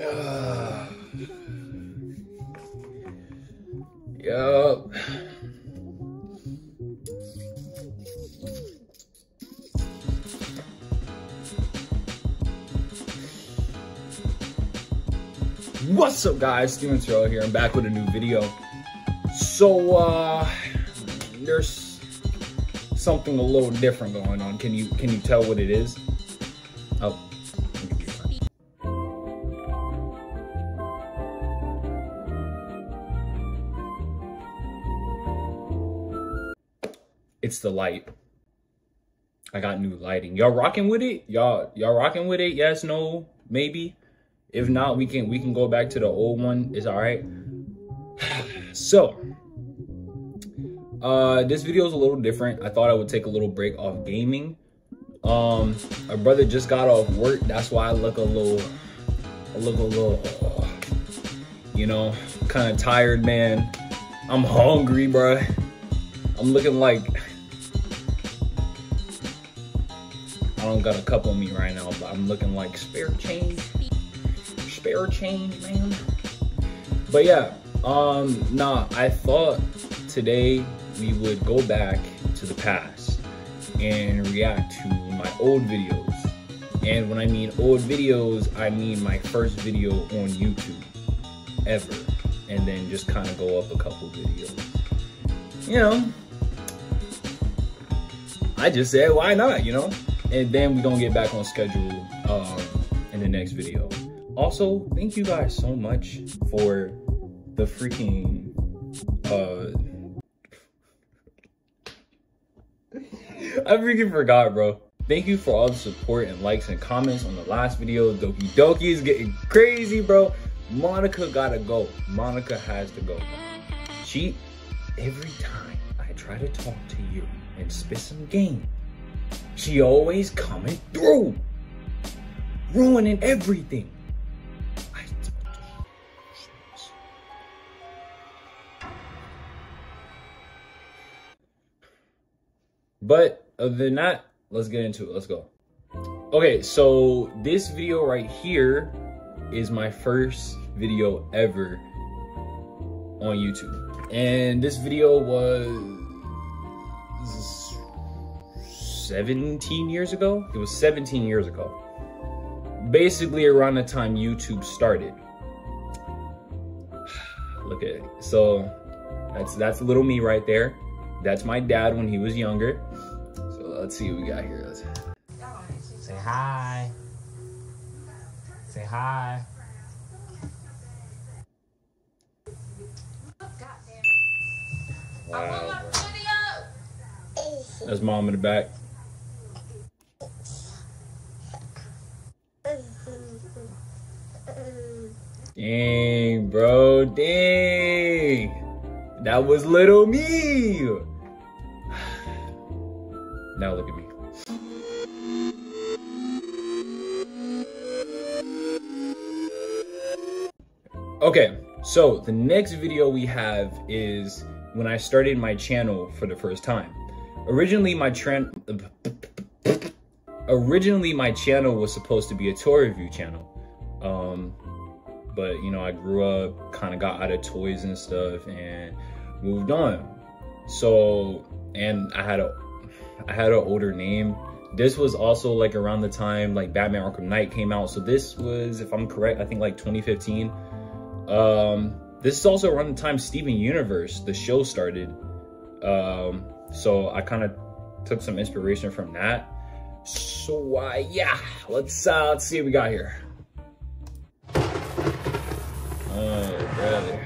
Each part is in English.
Uh, yup. What's up guys, Stephen Terrell here. I'm back with a new video. So uh there's something a little different going on. Can you can you tell what it is? It's the light. I got new lighting. Y'all rocking with it? Y'all y'all rocking with it? Yes, no, maybe. If not, we can we can go back to the old one. It's all right. So, uh, this video is a little different. I thought I would take a little break off gaming. Um, my brother just got off work. That's why I look a little, I look a little, you know, kind of tired, man. I'm hungry, bro. I'm looking like don't got a cup on me right now, but I'm looking like spare change spare change, man. But yeah, um, nah, I thought today we would go back to the past and react to my old videos. And when I mean old videos, I mean my first video on YouTube ever. And then just kind of go up a couple videos. You know, I just said, why not, you know? And then we're gonna get back on schedule um, in the next video. Also, thank you guys so much for the freaking uh I freaking forgot, bro. Thank you for all the support and likes and comments on the last video. Doki Doki is getting crazy, bro. Monika gotta go. Monika has to go. She, every time I try to talk to you and spit some game, she always coming through. Ruining everything. But other than that, let's get into it. Let's go. Okay, so this video right here is my first video ever on YouTube. And this video was 17 years ago. It was 17 years ago. Basically around the time YouTube started. Look at it. So that's that's little me right there. That's my dad when he was younger. So let's see what we got here. Let's... Say hi. Say hi. Wow. That's mom in the back. Dang, bro, dang. That was little me. Now look at me. Okay, so the next video we have is when I started my channel for the first time. Originally my trend originally my channel was supposed to be a toy review channel. Um, but you know, I grew up, kind of got out of toys and stuff and moved on. So, and I had a I had an older name. This was also like around the time like Batman Arkham Knight came out. So this was, if I'm correct, I think like 2015. Um, this is also around the time Steven Universe, the show started. Um, so I kind of took some inspiration from that. So uh, yeah, let's uh, let's see what we got here. Oh, brother.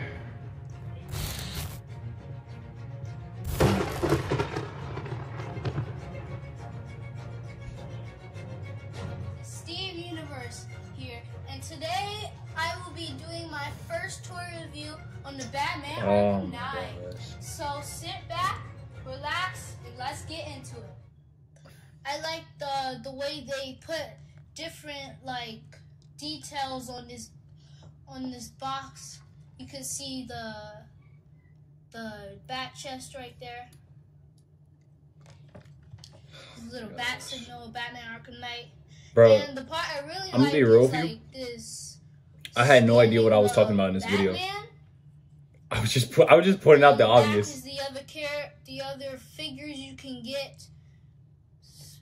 Steve Universe here, and today I will be doing my first tour review on the Batman Oh, Arkham Knight. So sit back, relax, and let's get into it. I like the the way they put different like details on this on this box. You can see the the bat chest right there. Little bat signal, Batman Arkham Knight. Bro, And the part I really I'm gonna like be real is with you. I had no idea what I was talking about in this above video. Batman. I was just I was just pointing out the obvious. is the other char- the other figures you can get: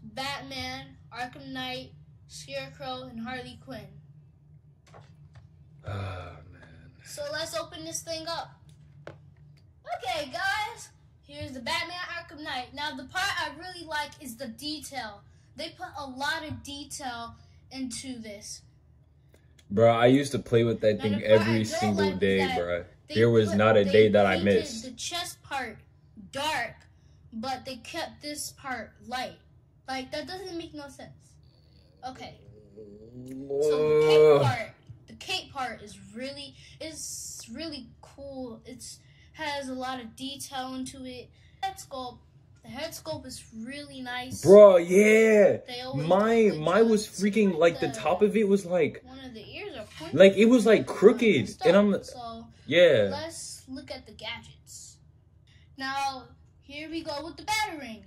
Batman, Arkham Knight, Scarecrow, and Harley Quinn. Ah man. So let's open this thing up. Okay, guys, here's the Batman Arkham Knight. Now, the part I really like is the detail. They put a lot of detail into this. Bro, I used to play with that Now, thing the part I every single like day, bro. There was put- not a day that I missed. The chest part dark, but they kept this part light. Like that doesn't make no sense. Okay, so the cape part, cape part is really is really cool. It's has a lot of detail into it. Head sculpt, the head sculpt is really nice. Bro, yeah. They always My do a good mine job. was freaking like the the- top of it was like One of the ears are pointed. like it was like crooked. messed And. I'm so yeah. let's look at the gadgets. Now, here we go with the batarang.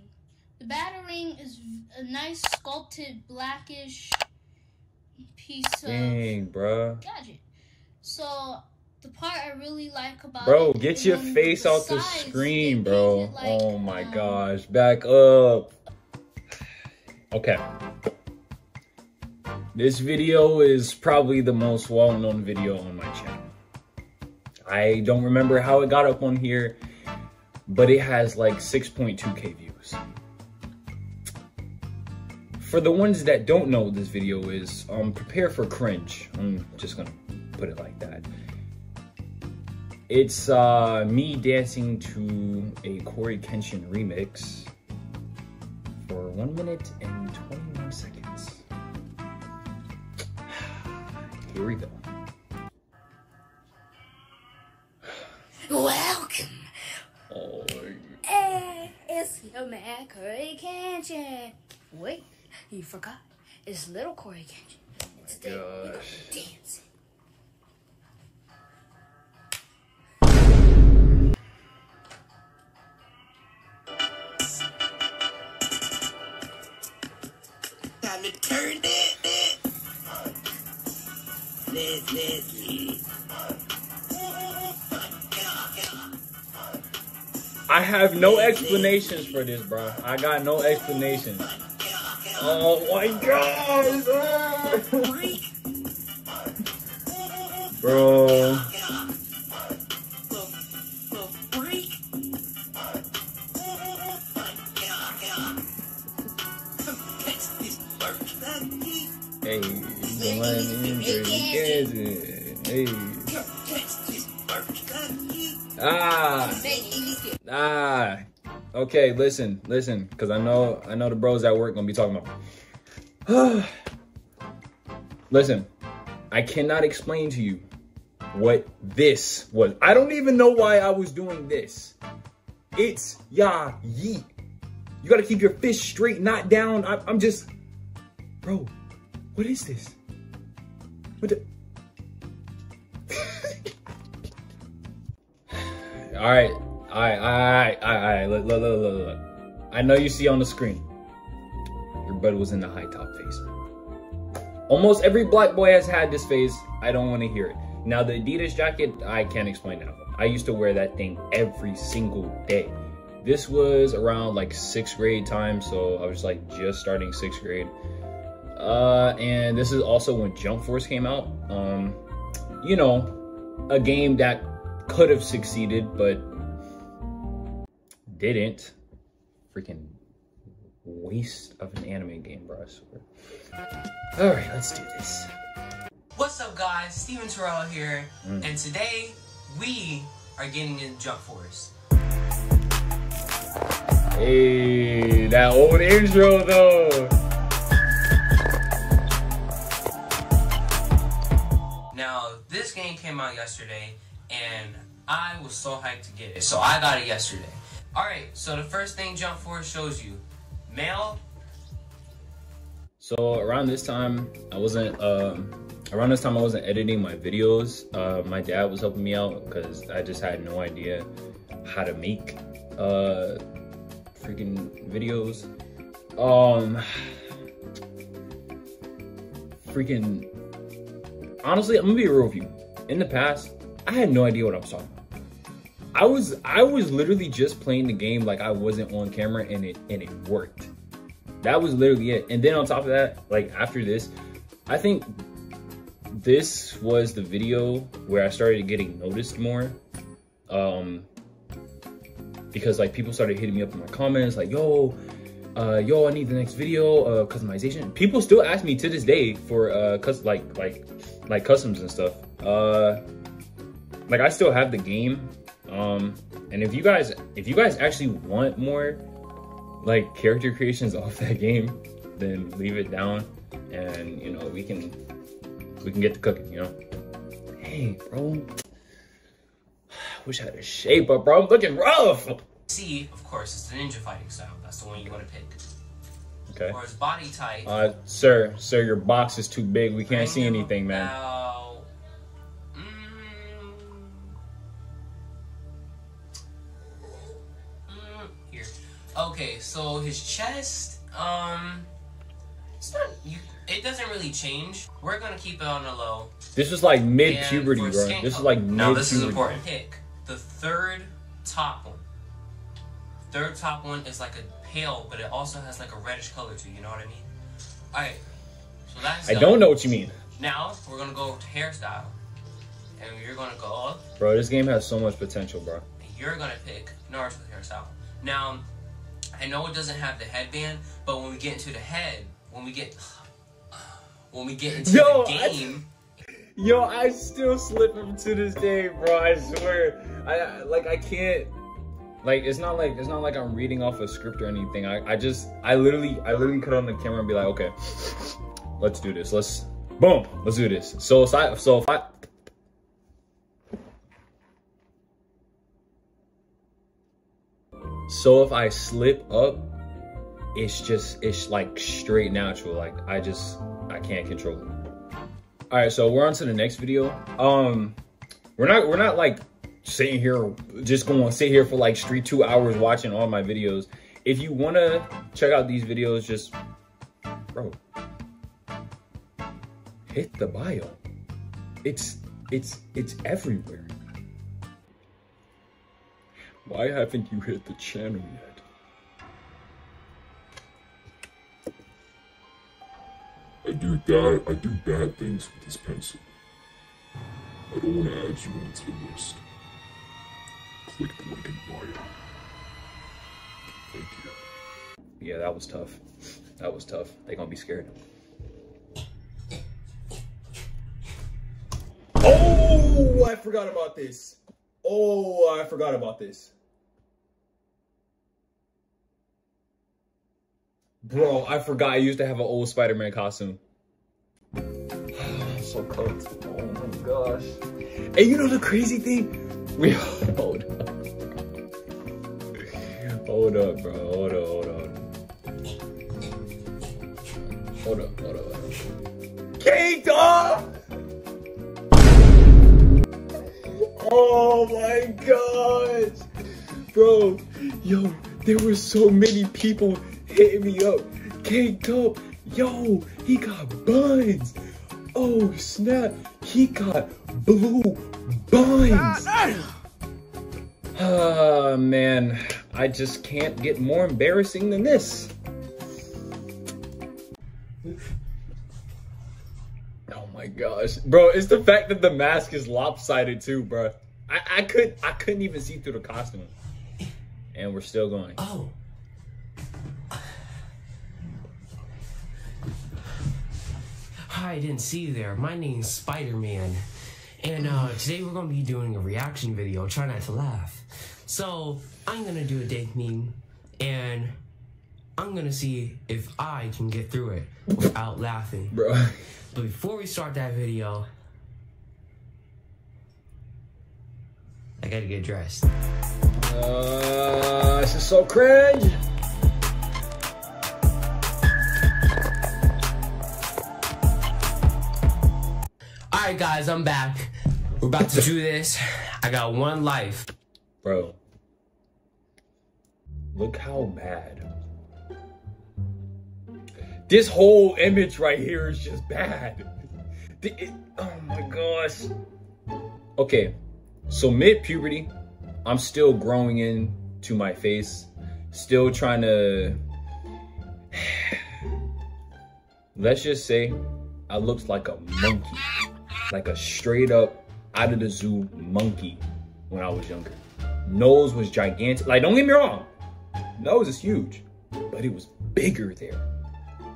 The batarang is a nice sculpted blackish piece of Dang, bro. gadget. So, the part I really like about Bro, it get your face out the screen, bro. like, oh my um, gosh. Back up. Okay. This video is probably the most well-known video on my channel. I don't remember how it got up on here, but it has like 6.2k views. For the ones that don't know what this video is, um, prepare for cringe. I'm just gonna put it like that. It's uh, me dancing to a CoryxKenshin remix for one minute and 21 seconds. Here we go. Welcome. Oh, Hey, it's your man CoryxKenshin. Wait, you forgot. It's little CoryxKenshin. And today we're gonna be dancing. Time to turn it. Les, Leslie. I have no explanations for this, bro. I got no explanations. Oh my ah. Bro. Hey, the one in Jersey, Hey. Okay, listen, listen, because I know I know the bros at work gonna be talking about. listen, I cannot explain to you what this was. I don't even know why I was doing this. It's ya yeet. You gotta keep your fist straight, not down. I, I'm just, bro. What is this? What the? all right, all right, all right, all right. Look, look, look, look, look. I know you see on the screen. Your bud was in the high top phase. Almost every black boy has had this phase. I don't want to hear it. Now the Adidas jacket, I can't explain that. I used to wear that thing every single day. This was around like sixth grade time, so I was like just starting sixth grade. Uh, and this is also when Jump Force came out. Um, you know, a game that could have succeeded, but didn't. Freaking waste of an anime game, bro, I swear. All right, let's do this. What's up, guys? Stephen Terrell here, Mm. and today we are getting in Jump Force. Hey, that old intro though. Now, this game came out yesterday, and I was so hyped to get it, so I got it yesterday. All right, so the first thing Jump Force shows you, male. So around this time, I wasn't. Um, around this time, I wasn't editing my videos. Uh, my dad was helping me out because I just had no idea how to make uh, freaking videos. Um, freaking honestly, I'm gonna be real with you. In the past, I had no idea what I was talking. I was I was literally just playing the game like I wasn't on camera and it and it worked. That was literally it. And then on top of that, like after this, I think this was the video where I started getting noticed more. Um because like people started hitting me up in my comments like, yo, uh, yo, I need the next video, uh, customization. People still ask me to this day for uh, cus like like like customs and stuff. Uh, like I still have the game, um, and if you guys if you guys actually want more like character creations off that game, then leave it down, and you know we can we can get to cooking. You know, hey, bro. I wish I had a shape up, bro. I'm looking rough. C, of course, is the ninja fighting style. That's the one you want to pick. Okay. Or his body type. Uh, sir, sir, your box is too big. We can't see anything, man. So his chest, um, it's not. You, it doesn't really change. We're gonna keep it on the low. This is like mid puberty, bro. This is like mid No, this is important. Pick the third top one. Third top one is like a pale, but it also has like a reddish color too. You know what I mean? All right. So that's. I done. don't know what you mean, Now we're gonna go to hairstyle, and you're gonna go up, bro. This game has so much potential, bro. you're gonna pick Naruto's hairstyle. Now, I know it doesn't have the headband, but when we get into the head, when we get, when we get into Yo, the I- game, Yo, I still slip him to this day, bro. I swear. I I- like I can't. Like it's not like it's not like I'm reading off a script or anything. I, I just I literally I literally cut on the camera and be like, okay, let's do this. Let's boom, let's do this. So I so if I so if I slip up, it's just it's like straight natural. Like I just I can't control it. All right, so we're on to the next video. Um, we're not we're not like sitting here just going to sit here for like straight two hours watching all my videos. If you want to check out these videos, just bro, hit the bio. It's it's it's everywhere. Why haven't you hit the channel yet? I do bad I do bad things with this pencil. I don't want to add you onto the list. Click the link in bio. Thank you. Yeah, that was tough. That was tough. They gonna be scared. Oh, I forgot about this. Oh, I forgot about this. Bro, I forgot I used to have an old Spider-Man costume. so close. Oh my gosh. And you know the crazy thing? We hold up. Hold up, bro. Hold up, hold up. Hold up, hold up. Up. Oh my gosh! Bro, yo, there were so many people hitting me up. K-Dog, yo, he got buns. Oh snap, he got blue buns. Ah, man, I just can't get more embarrassing than this. Oh my gosh, bro! It's the fact that the mask is lopsided too, bro. I, I could I couldn't even see through the costume, and we're still going. oh. Hi, I didn't see you there. My name's Spider-Man. And uh, today we're gonna be doing a reaction video. Try not to laugh. So I'm gonna do a dank meme, and I'm gonna see if I can get through it without laughing. Bro, But before we start that video, I gotta get dressed. uh, this is so cringe. Alright, guys, I'm back. We're about to do this. I got one life. Bro, look how bad. This whole image right here is just bad. it, oh my gosh. Okay, so mid puberty, I'm still growing into my face, still trying to. Let's just say I looked like a monkey, like a straight up out of the zoo monkey when I was younger. Nose was gigantic. Like, don't get me wrong, nose is huge, but it was bigger there.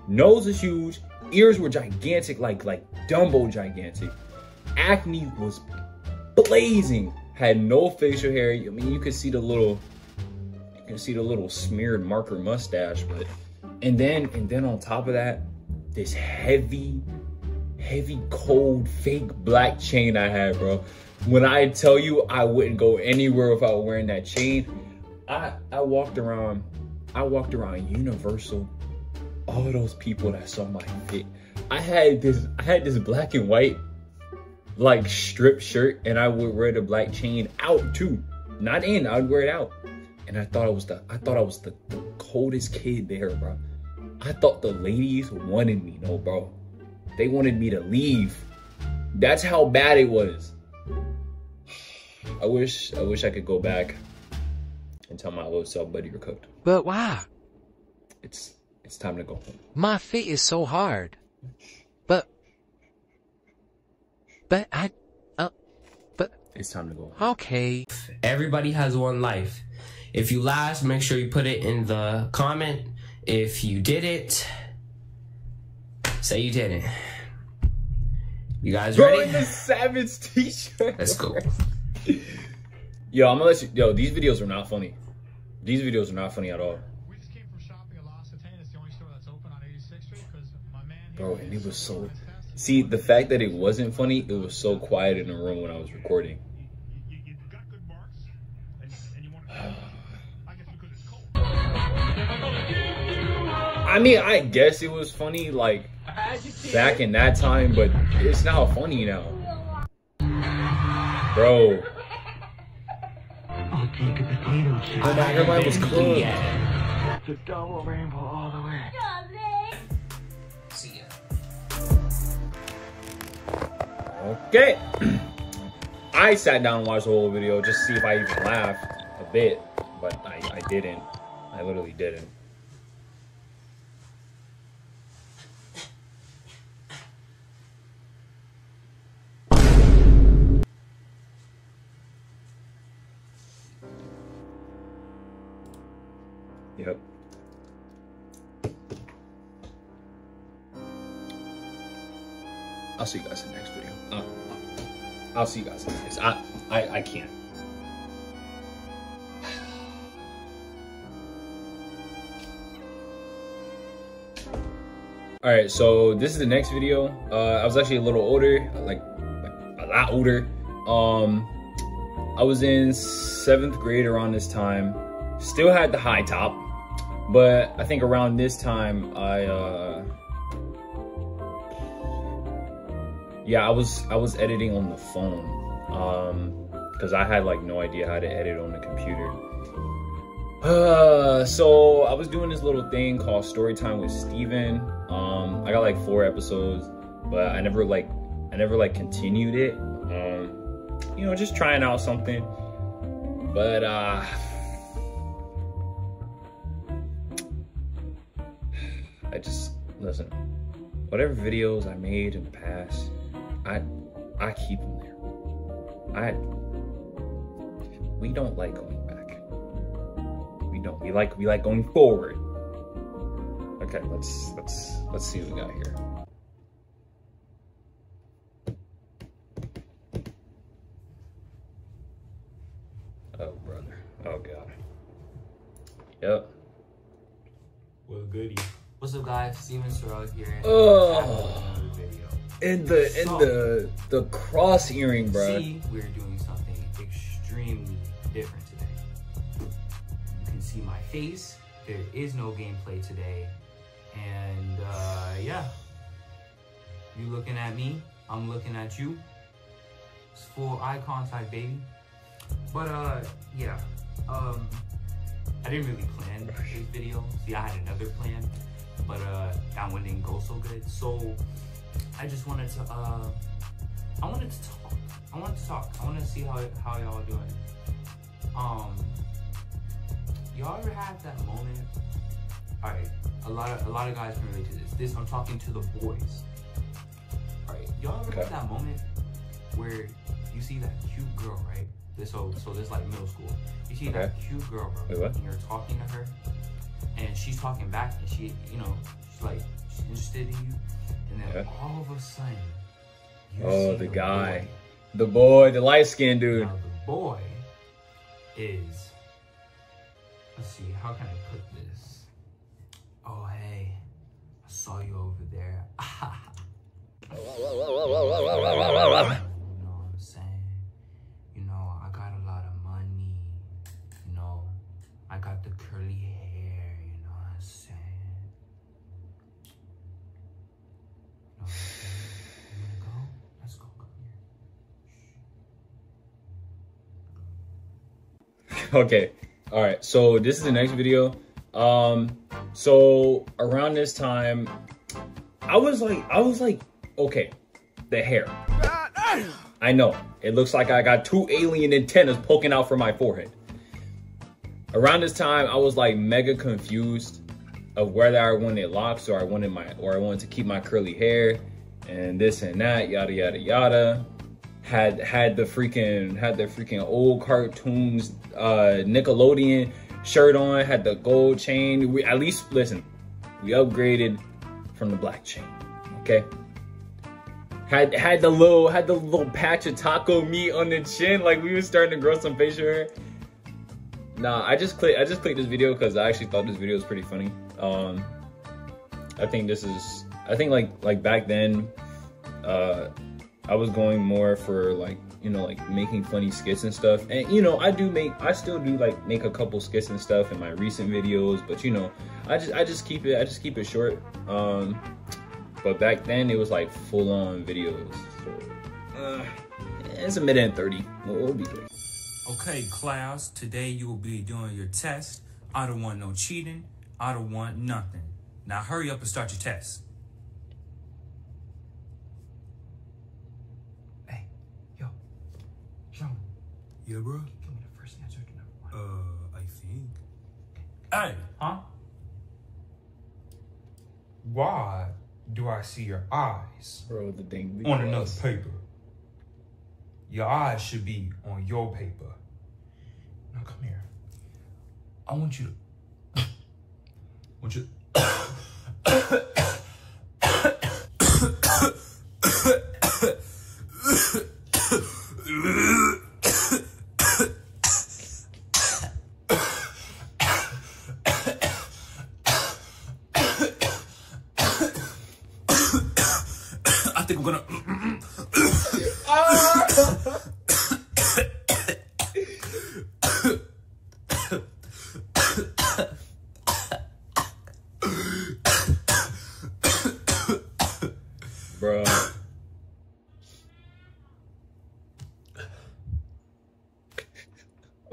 Nose is huge, ears were gigantic, like like Dumbo gigantic. Acne was blazing. Had no facial hair. I mean, you could see the little, you can see the little smeared marker mustache, but and then and then on top of that, this heavy, heavy, cold, fake black chain I had, bro. When I tell you I wouldn't go anywhere without wearing that chain, I I walked around, I walked around Universal. All those people that saw my fit, I had this, I had this black and white like strip shirt and I would wear the black chain out too. Not in, I'd wear it out. And I thought I was the I thought I was the, the coldest kid there, bro. I thought the ladies wanted me, no, bro. They wanted me to leave. That's how bad it was. I wish I wish I could go back and tell my little self buddy you're cooked. But why? It's it's time to go home. My feet is so hard. But, but I, uh, but, It's time to go home. okay. Everybody has one life. If you last, make sure you put it in the comment. If you did it, say you didn't. You guys Bro, ready? in the Savage t-shirt. Let's go. Yo, I'm gonna let you. Yo, these videos are not funny. These videos are not funny at all, bro. And it was so. See, the fact that it wasn't funny, it was so quiet in the room when I was recording. You, you, you got good marks, and, and you want. I guess because it's cold. I mean, I guess it was funny like back in that time, but it's not funny now, bro. Oh, my hairline was cooked. See ya. Okay. I sat down and watched the whole video just to see if I even laughed a bit, but I, I didn't. I literally didn't. Yep. I'll see you guys in I'll see you guys in the next. I, I, I can't. All right, so this is the next video. Uh, I was actually a little older, like, like a lot older. Um, I was in seventh grade around this time. Still had the high top, but I think around this time I. Uh, yeah i was i was editing on the phone um because i had like no idea how to edit on the computer. Uh so i was doing this little thing called story time with stephen. Um i got like four episodes but i never like i never like continued it. Um you know just trying out something. But uh i just listen whatever videos i made in the past I I keep them there. I we don't like going back. We don't. We like we like going forward. Okay, let's let's let's see what we got here. Oh brother. Oh god. Yep. Well, goody. What's up, guys? Stephen Terrell here. Oh. In the in the the cross earring, bro. See, we're doing something extremely different today. You can see my face. There is no gameplay today. And uh, yeah, you looking at me, I'm looking at you. It's full eye contact, baby. But uh, yeah, um, I didn't really plan this video. See, I had another plan, but uh, that one didn't go so good. So I just wanted to uh I wanted to talk. I wanted to talk. I wanted to see how how y'all doing. Um y'all ever had that moment? Alright, a lot of a lot of guys can relate to this. This I'm talking to the boys. Alright, y'all ever Okay. have that moment where you see that cute girl, right? This so so this like middle school. You see that cute girl, bro, Wait, what? and you're talking to her, and she's talking back, and she, you know, she's like she's interested in you, and then Yeah. all of a sudden, you Oh, see the guy. boy. The boy, the light skinned dude. Now the boy is. Let's see, how can I put this? Oh hey, I saw you over there. You know what I'm saying? You know, I got a lot of money. You know, I got the curly hair. You know what I'm saying? You know what I'm saying? You wanna go? Let's go. Come here. okay all right so this is the next video. Um so around this time i was like i was like okay the hair. I know it looks like i got two alien antennas poking out from my forehead. Around this time i was like mega confused of whether i wanted locks or i wanted my or i wanted to keep my curly hair and this and that yada yada yada had had the freaking had the freaking old cartoons uh Nickelodeon shirt on, had the gold chain. We at least listen, we upgraded from the black chain. Okay. Had had the little had the little patch of taco meat on the chin, like we was starting to grow some facial hair. Nah, I just clicked I just clicked this video because I actually thought this video was pretty funny. Um I think this is I think like like back then, uh I was going more for like you know like making funny skits and stuff and you know I do make I still do like make a couple skits and stuff in my recent videos but you know I just I just keep it I just keep it short um but back then it was like full on videos so uh, it's a minute and 30 we'll, we'll be good Okay, class, today you will be doing your test. I don't want no cheating. I don't want nothing. Now hurry up and start your test. Hey, yo, Sean, Yeah, bro? give me the first answer to number one. Uh, I think. Hey, Huh? Why do I see your eyes bro the thing on another paper? Your eyes should be on your paper. Now come here. I want you to. I want you. I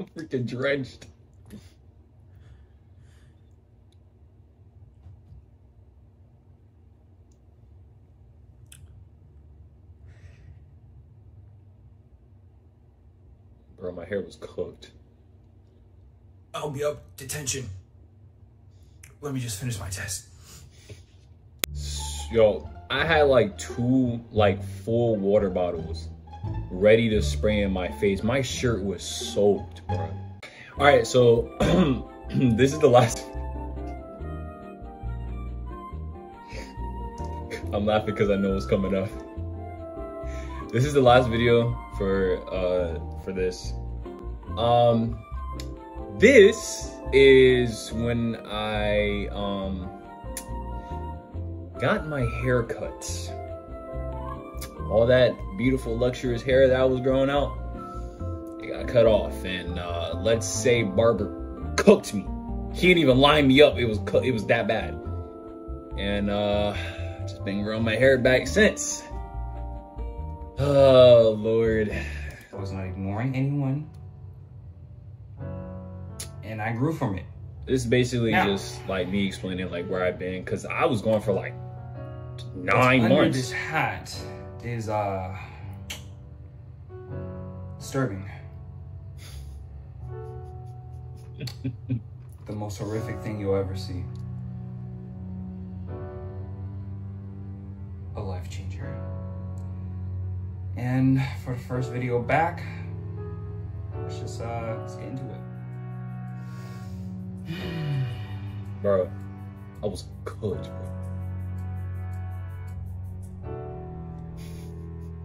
freaking drenched bro my hair was cooked I'll be up detention. Let me just finish my test. Yo, I had like two like full water bottles ready to spray in my face. My shirt was soaked. All right, so this is the last. I'm laughing because I know what's coming up. This is the last video for uh for this. Um, this is when I um got my hair cut. All that beautiful, luxurious hair that I was growing out, got cut off. And uh, let's say barber cooked me. He didn't even line me up. It was it was that bad. And uh, just been growing my hair back since. Oh Lord. I was not ignoring anyone. And I grew from it. This is basically Now- just like me explaining like where I've been because I was going for like nine under months. this hat is uh disturbing. the most horrific thing you'll ever see. A life changer. And for the first video back, let's just uh let's get into it. Bro, I was cooked, bro.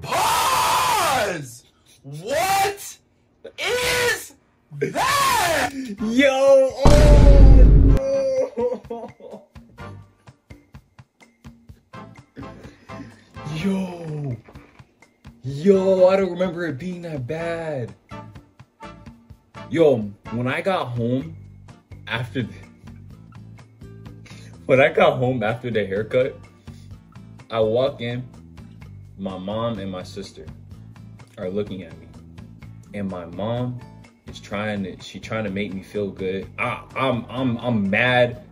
Pause! What is Yo! Oh. Yo! Yo, I don't remember it being that bad. Yo, when I got home after the, when I got home after the haircut, I walk in, my mom and my sister are looking at me. And my mom is trying to she trying to make me feel good. I, I'm I'm I'm mad.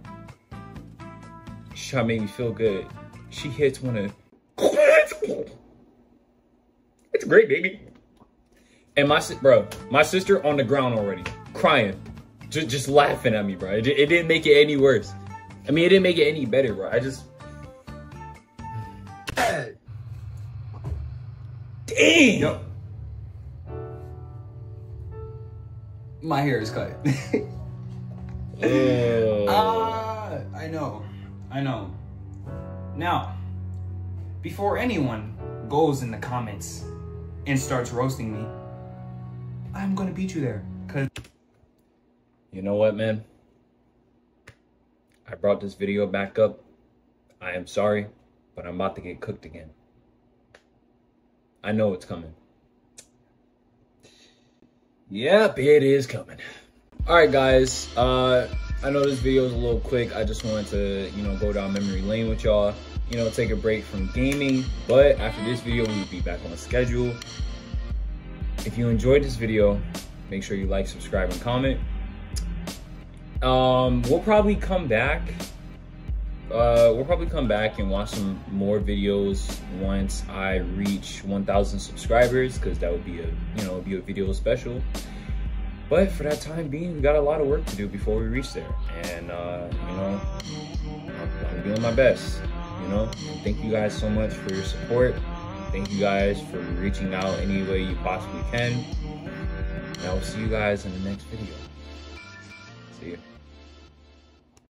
She's trying to make me feel good. She hits one of it's great, baby. And my bro, my sister on the ground already, crying, just just laughing at me, bro. It, it didn't make it any worse. I mean, it didn't make it any better, bro. I just. Yo. My hair is cut. Ah, I know. I know. Now, before anyone goes in the comments and starts roasting me, I'm gonna beat you there. Cause You know what, man? I brought this video back up. I am sorry, but I'm about to get cooked again. I know it's coming. Yep, it is coming. All right, guys. Uh, I know this video is a little quick. I just wanted to, you know, go down memory lane with y'all. You know, take a break from gaming. But after this video, we will be back on schedule. If you enjoyed this video, make sure you like, subscribe, and comment. Um, we'll probably come back. Uh, we'll probably come back and watch some more videos once I reach 1,000 subscribers, because that would be a, you know, be a video special. But for that time being, we got a lot of work to do before we reach there, and uh, you know, I'm, doing my best. You know, thank you guys so much for your support. Thank you guys for reaching out any way you possibly can. And I will see you guys in the next video. See you.